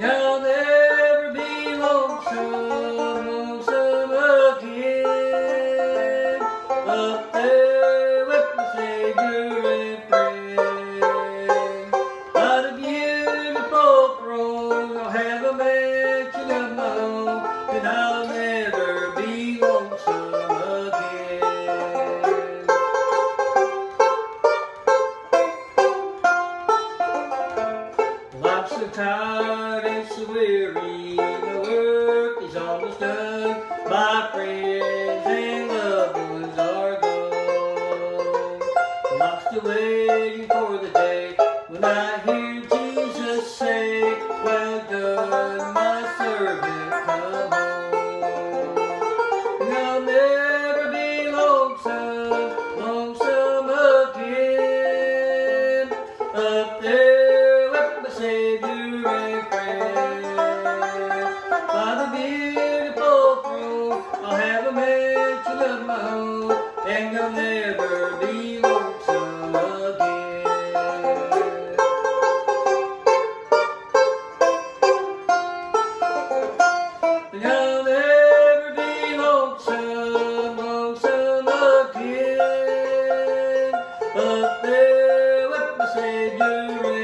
there'll never be lonesome, lonesome again up there with the Savior and friend. Not a beautiful throne, I'll have a mansion of my own, and I'll never be lonesome. Again. Lots of time life's weary, the work is almost done. My friends and loved ones are gone. I'm still waiting for the day when I hear and you'll never be lonesome again. And you'll never be lonesome, lonesome again. Up there with the Savior.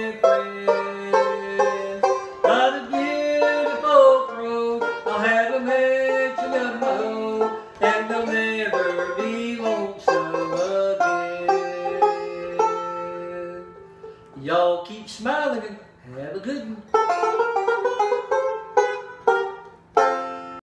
Y'all keep smiling and have a good one.